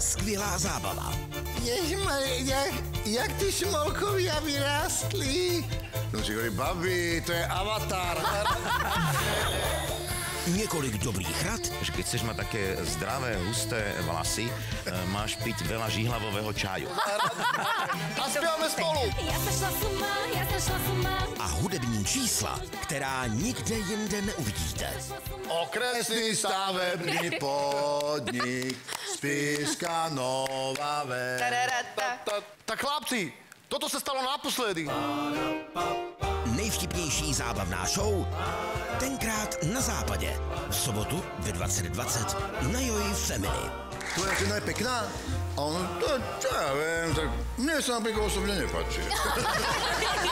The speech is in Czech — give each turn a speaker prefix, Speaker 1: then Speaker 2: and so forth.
Speaker 1: skvělá zábava.
Speaker 2: Ježmar, jak, jak ty šmolkovia vyrástli? No si hovorí, babi, to je avatar.
Speaker 1: Několik dobrých rad
Speaker 3: že keď chceš mať také zdravé, husté vlasy, e, máš piť veľa žihlavového čaju.
Speaker 2: A zpíváme spolu.
Speaker 1: A hudební čísla, která nikde jinde neuvidíte.
Speaker 2: Okresný stavebný podnik, Spišská Nová Ves. Tak chlapci, toto se stalo naposledy.
Speaker 1: Nejvtipnější zábavná show tenkrát na západě. V sobotu ve 2020 na Joy Family.
Speaker 2: Tvoja žena je pekná? A on, to, čo ja viem, tak mne sa napríklad osobne nepáči.